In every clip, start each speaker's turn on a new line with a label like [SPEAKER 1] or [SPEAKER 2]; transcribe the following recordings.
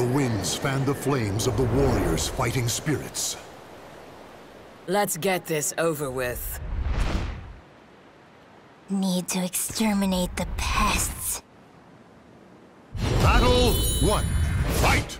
[SPEAKER 1] The winds fan the flames of the warriors' fighting spirits.
[SPEAKER 2] Let's get this over with.
[SPEAKER 3] Need to exterminate the pests.
[SPEAKER 1] Battle one. Fight!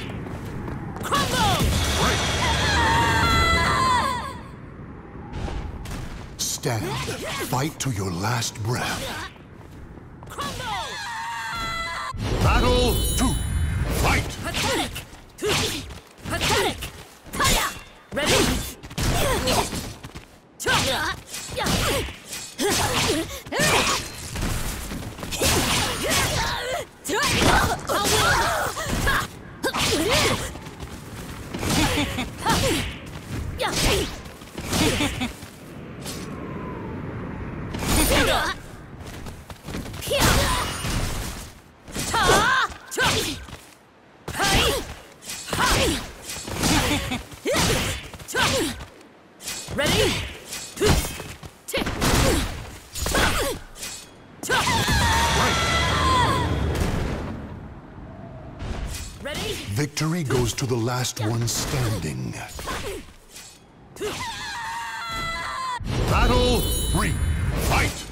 [SPEAKER 1] Stand. Fight to your last breath. Battle two. Fight!
[SPEAKER 2] Pathetic! Pathetic! Taya! Ready? Ready? Ready?
[SPEAKER 1] Victory goes to the last one standing. Battle three. Fight!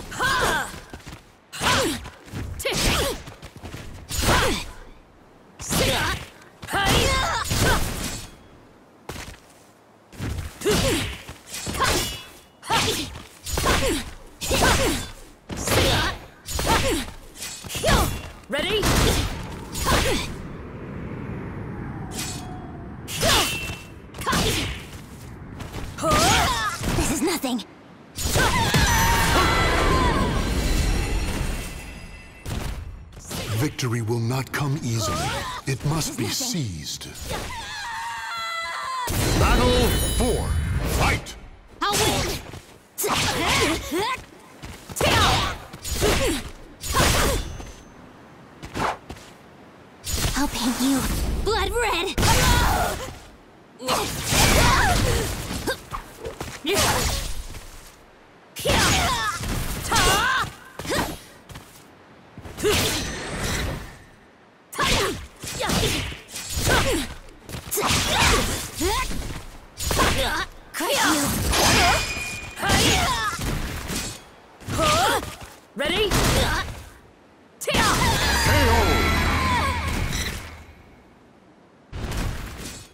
[SPEAKER 2] Ready?
[SPEAKER 3] This is nothing.
[SPEAKER 1] Victory will not come easily. It must be seized. Battle four. Fight!
[SPEAKER 3] I'll win! I'll paint you. Blood red!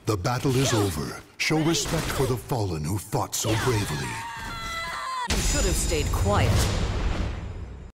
[SPEAKER 1] The battle is over. Show respect for the fallen who fought so bravely.
[SPEAKER 2] You should have stayed quiet.